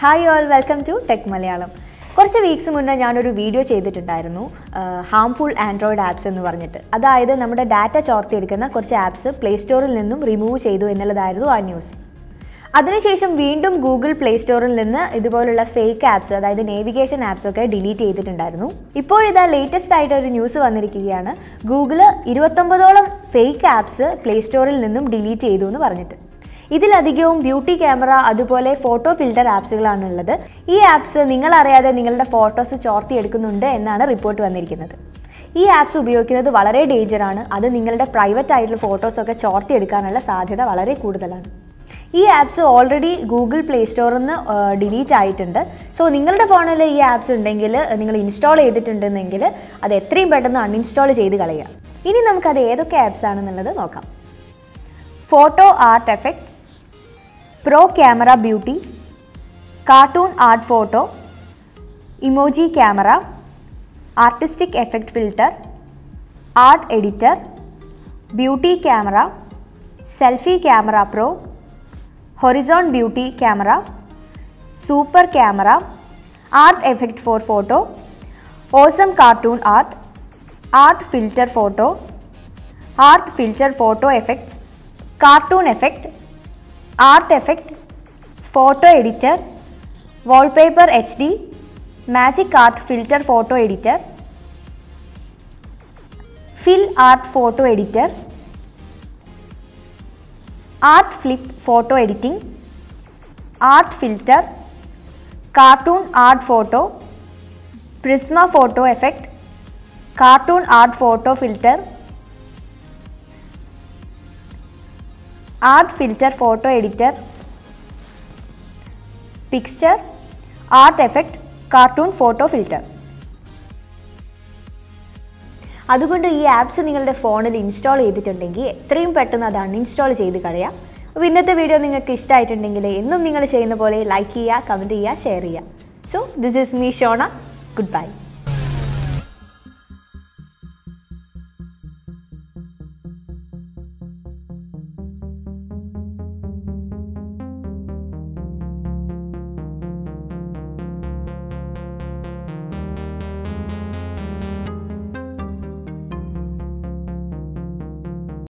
Hi all welcome to tech Malayalam കുറച്ച് weeks മുന്നേ ഞാനൊരു വീഡിയോ ചെയ്തിട്ടുണ്ടായിരുന്നു ഹാംഫുൾ ആൻഡ്രോയിഡ് ആപ്സ് എന്ന് പറഞ്ഞിട്ട്. അതായത് നമ്മുടെ ഡാറ്റ ചോർത്തിയെടുക്കുന്ന കുറച്ച് ആപ്സ് പ്ലേ സ്റ്റോറിൽ നിന്നും റിമൂവ് ചെയ്തു എന്നുള്ളതായിരുന്നു ആ ന്യൂസ് അതിനുശേഷം വീണ്ടും ഗൂഗിൾ പ്ലേ സ്റ്റോറിൽ നിന്ന് ഇതുപോലുള്ള ഫേക്ക് ആപ്സ് അതായത് നേവിഗേഷൻ ആപ്സ് ഒക്കെ ഡിലീറ്റ് ചെയ്തിട്ടുണ്ടായിരുന്നു. ഇപ്പോഴിതാ ലേറ്റസ്റ്റ് ആയിട്ട് ഒരു ന്യൂസ് വന്നിരിക്കുകയാണ്. ഗൂഗിൾ ഇരുപത്തൊമ്പതോളം ഫേക്ക് ആപ്സ് പ്ലേ സ്റ്റോറിൽ നിന്നും ഡിലീറ്റ് ചെയ്തു എന്ന് പറഞ്ഞിട്ട്. ഇതിലധികവും ബ്യൂട്ടി ക്യാമറ അതുപോലെ ഫോട്ടോ ഫിൽറ്റർ ആപ്സുകളാണ് ഉള്ളത് ഈ ആപ്സ് നിങ്ങൾ അറിയാതെ നിങ്ങളുടെ ഫോട്ടോസ് ചോർത്തിയെടുക്കുന്നുണ്ട് എന്നാണ് റിപ്പോർട്ട് വന്നിരിക്കുന്നത്. ഈ ആപ്സ് ഉപയോഗിക്കുന്നത് വളരെ ഡേഞ്ചർ ആണ്. അത് നിങ്ങളുടെ പ്രൈവറ്റ് ആയിട്ടുള്ള ഫോട്ടോസൊക്കെ ചോർത്തിയെടുക്കാനുള്ള സാധ്യത വളരെ കൂടുതലാണ്. ഈ ആപ്സ് ഓൾറെഡി ഗൂഗിൾ പ്ലേ സ്റ്റോറിൽ നിന്ന് ഡിലീറ്റ് ആയിട്ടുണ്ട്. സോ നിങ്ങളുടെ ഫോണിൽ ഈ ആപ്സ് ഉണ്ടെങ്കിൽ നിങ്ങൾ ഇൻസ്റ്റാൾ ചെയ്തിട്ടുണ്ടെന്നെങ്കിൽ അത് എത്രയും പെട്ടെന്ന് അൺഇൻസ്റ്റാൾ ചെയ്ത് കളയുക. ഇനി നമുക്കത് ഏതൊക്കെ ആപ്സ് ആണെന്നുള്ളത് നോക്കാം. Photo art effect pro camera beauty cartoon art photo emoji camera artistic effect filter art editor beauty camera selfie camera pro horizon beauty camera super camera art effect for photo awesome cartoon art art filter photo art filter photo effects cartoon effect art effect photo editor wallpaper H D magic art filter photo editor fill art photo editor art flip photo editing art filter cartoon art photo Prisma photo effect cartoon art photo filter art filter photo editor picture art effect cartoon photo filter അതുകൊണ്ട് ഈ apps നിങ്ങളുടെ ഫോണിൽ install ചെയ്തിട്ടുണ്ടെങ്കിൽ എത്രയും പെട്ടെന്ന് അത് uninstall ചെയ്ത് കളയാം. അപ്പോൾ ഇന്നത്തെ വീഡിയോ നിങ്ങൾക്ക് ഇഷ്ടമായിട്ടുണ്ടെങ്കിൽ എന്നും നിങ്ങൾ ചെയ്യുന്ന പോലെ ലൈക്ക് ചെയ്യുക കമന്റ് ചെയ്യുക ഷെയർ ചെയ്യുക. So this is me Shona good bye